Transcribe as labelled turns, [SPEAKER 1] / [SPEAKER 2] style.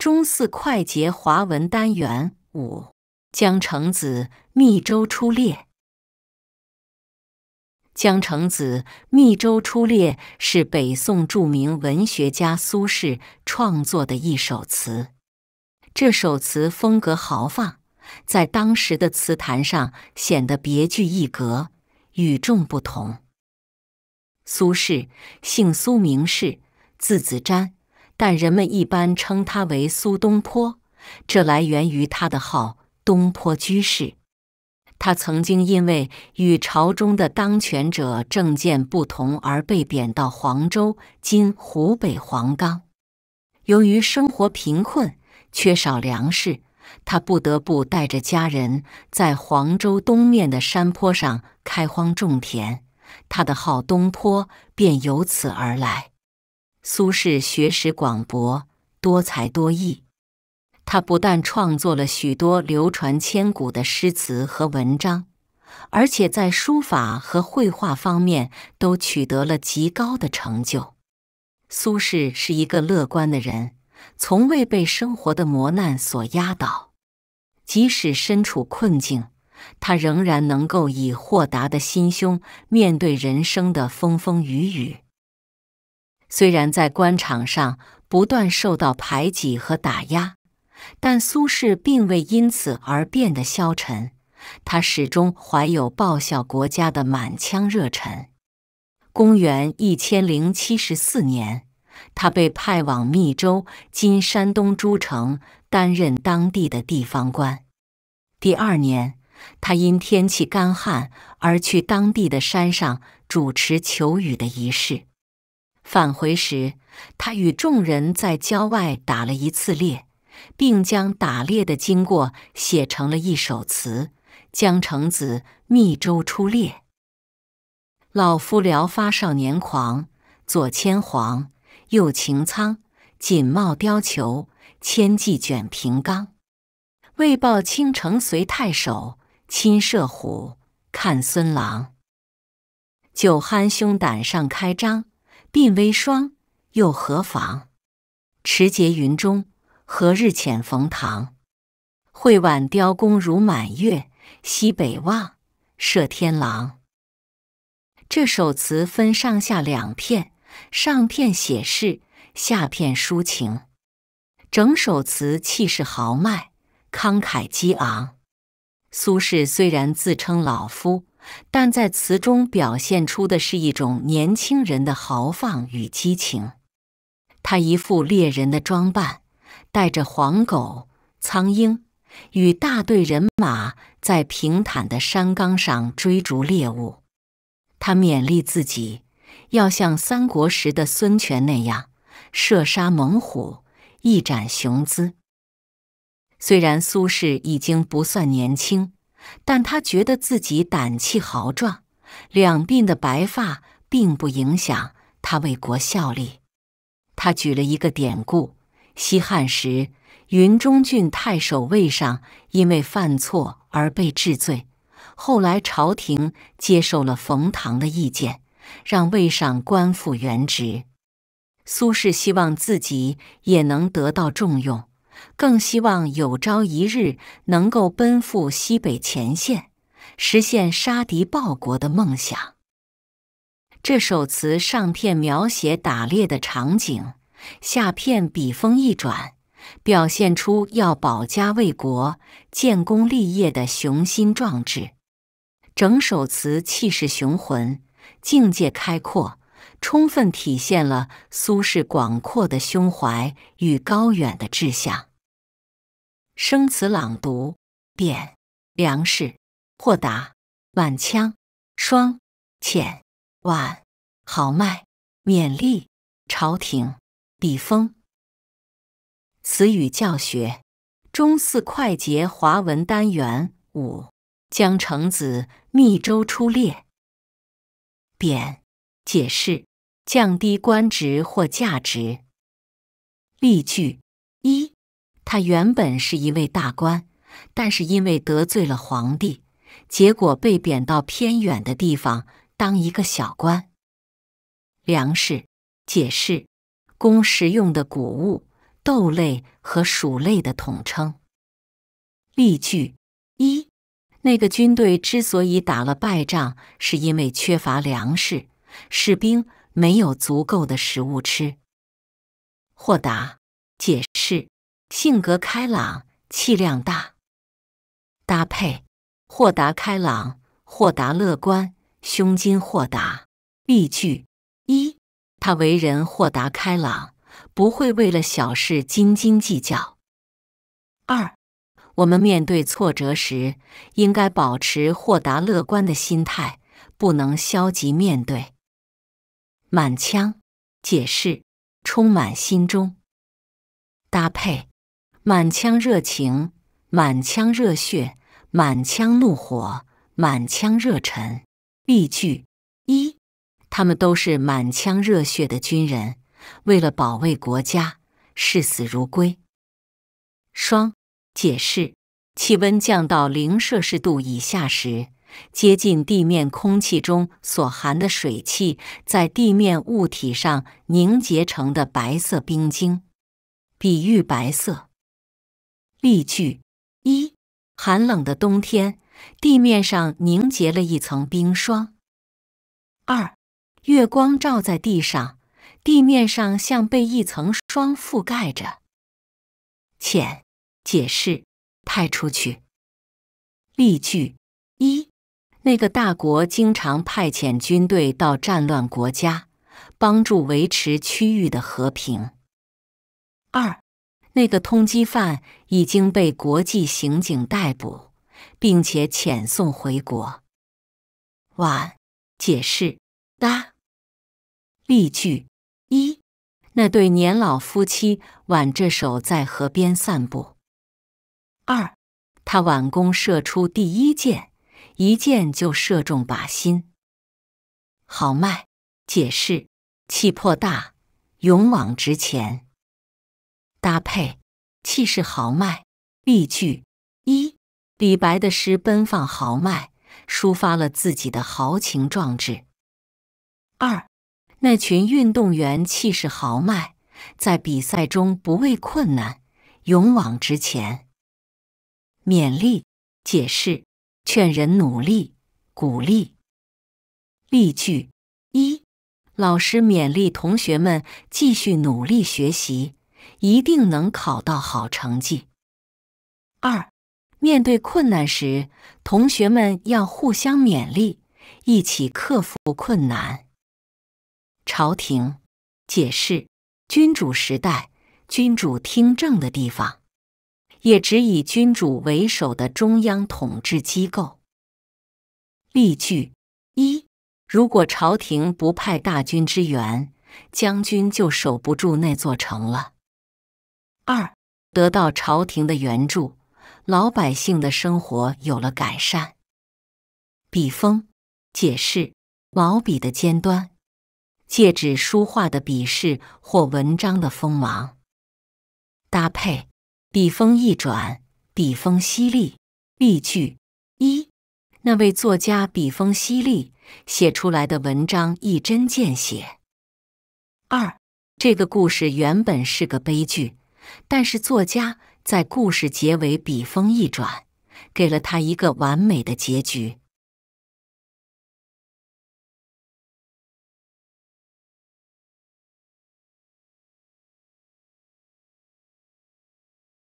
[SPEAKER 1] 中四快捷华文单元五，江城子密州出猎。江城子密州出猎是北宋著名文学家苏轼创作的一首词。这首词风格豪放，在当时的词坛上显得别具一格、与众不同。苏轼姓苏，名士，字子瞻。但人们一般称他为苏东坡，这来源于他的号东坡居士。他曾经因为与朝中的当权者政见不同而被贬到黄州（今湖北黄冈）。由于生活贫困，缺少粮食，他不得不带着家人在黄州东面的山坡上开荒种田，他的号东坡便由此而来。苏轼学识广博，多才多艺。他不但创作了许多流传千古的诗词和文章，而且在书法和绘画方面都取得了极高的成就。苏轼是一个乐观的人，从未被生活的磨难所压倒。即使身处困境，他仍然能够以豁达的心胸面对人生的风风雨雨。虽然在官场上不断受到排挤和打压，但苏轼并未因此而变得消沉。他始终怀有报效国家的满腔热忱。公元一千零七十四年，他被派往密州（今山东诸城）担任当地的地方官。第二年，他因天气干旱而去当地的山上主持求雨的仪式。返回时，他与众人在郊外打了一次猎，并将打猎的经过写成了一首词《江城子密州出猎》。老夫聊发少年狂，左牵黄，右擎苍，锦帽貂裘，千骑卷平冈。为报倾城随太守，亲射虎，看孙郎。酒酣胸胆上开张。鬓微霜，又何妨？持节云中，何日遣冯唐？会挽雕弓如满月，西北望，射天狼。这首词分上下两片，上片写事，下片抒情。整首词气势豪迈，慷慨激昂。苏轼虽然自称老夫。但在词中表现出的是一种年轻人的豪放与激情。他一副猎人的装扮，带着黄狗、苍鹰，与大队人马在平坦的山岗上追逐猎物。他勉励自己，要像三国时的孙权那样，射杀猛虎，一展雄姿。虽然苏轼已经不算年轻。但他觉得自己胆气豪壮，两鬓的白发并不影响他为国效力。他举了一个典故：西汉时，云中郡太守魏尚因为犯错而被治罪，后来朝廷接受了冯唐的意见，让魏尚官复原职。苏轼希望自己也能得到重用。更希望有朝一日能够奔赴西北前线，实现杀敌报国的梦想。这首词上片描写打猎的场景，下片笔锋一转，表现出要保家卫国、建功立业的雄心壮志。整首词气势雄浑，境界开阔，充分体现了苏轼广阔的胸怀与高远的志向。生词朗读：卞，梁氏，豁达，满腔，双，浅，婉，豪迈，勉励，朝廷，笔锋。词语教学：中四快捷华文单元五，江城子密州出猎。贬，解释：降低官职或价值。例句一。他原本是一位大官，但是因为得罪了皇帝，结果被贬到偏远的地方当一个小官。粮食解释：供食用的谷物，豆类和薯类的统称。例句一：那个军队之所以打了败仗，是因为缺乏粮食，士兵没有足够的食物吃。豁达解释：性格开朗，气量大。搭配：豁达开朗，豁达乐观，胸襟豁达。例句一：他为人豁达开朗，不会为了小事斤斤计较。二。我们面对挫折时，应该保持豁达乐观的心态，不能消极面对。满腔解释：充满心中。搭配：满腔热情、满腔热血、满腔怒火、满腔热忱。例句一：他们都是满腔热血的军人，为了保卫国家，视死如归。双。解释：气温降到零摄氏度以下时，接近地面空气中所含的水汽在地面物体上凝结成的白色冰晶。比喻白色。例句一：寒冷的冬天，地面上凝结了一层冰霜。二：月光照在地上，地面上像被一层霜覆盖着。浅。解释：派出去。例句一：那个大国经常派遣军队到战乱国家，帮助维持区域的和平。二：那个通缉犯已经被国际刑警逮捕，并且遣送回国。晚解释：搭。例句一：那对年老夫妻挽着手在河边散步。二，他挽弓射出第一箭，一箭就射中靶心。豪迈解释：气魄大，勇往直前。搭配：气势豪迈。例句一：李白的诗奔放豪迈，抒发了自己的豪情壮志。二，那群运动员气势豪迈，在比赛中不畏困难，勇往直前。勉励解释，劝人努力，鼓励。例句一：老师勉励同学们继续努力学习，一定能考到好成绩。二：面对困难时，同学们要互相勉励，一起克服困难。朝廷解释：君主时代，君主听政的地方。也指以君主为首的中央统治机构。例句一：如果朝廷不派大军支援，将军就守不住那座城了。二：得到朝廷的援助，老百姓的生活有了改善。笔锋解释：毛笔的尖端，借指书画的笔势或文章的锋芒。搭配。笔锋一转，笔锋犀利。例句一：那位作家笔锋犀利，写出来的文章一针见血。二：这个故事原本是个悲剧，但是作家在故事结尾笔锋一转，给了他一个完美的结局。